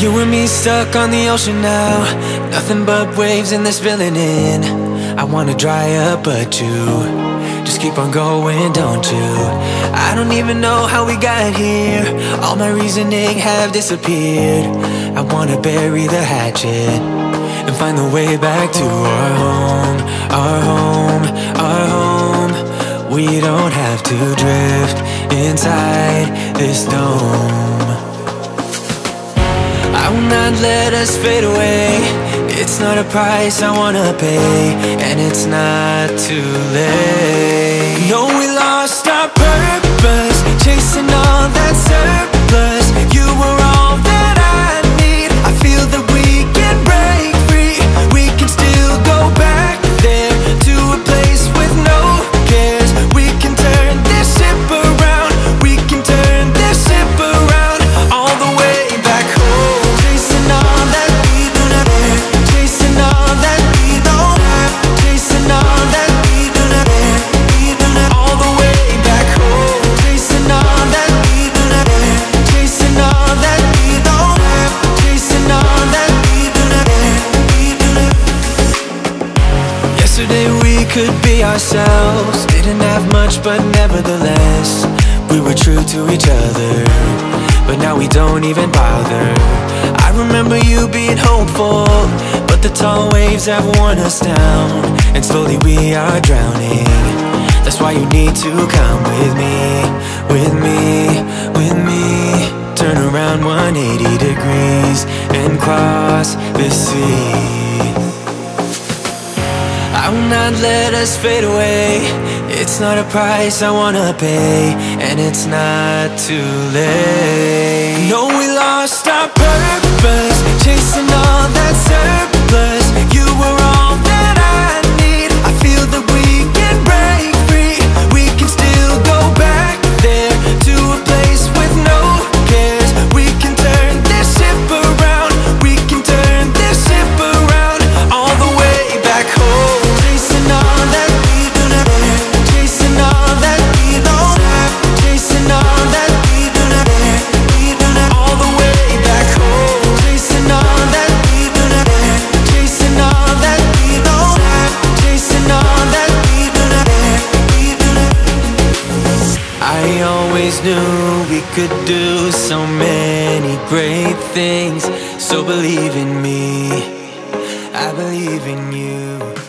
You and me stuck on the ocean now. Nothing but waves in this filling in. I wanna dry up but you Just keep on going, don't you? I don't even know how we got here. All my reasoning have disappeared. I wanna bury the hatchet And find the way back to our home Our home, our home. We don't have to drift inside this dome I will not let us fade away. It's not a price I wanna pay And it's not too late Yesterday we could be ourselves. Didn't have much but nevertheless We were true to each other. But now we don't even bother. I remember you being hopeful But the tall waves have worn us down And slowly we are drowning. That's why you need to come with me With me, with me. Turn around 180 degrees And cross the sea I will not let us fade away. It's not a price I wanna pay And it's not too late. No, we lost our purpose I always knew we could do so many great things. So believe in me. I believe in you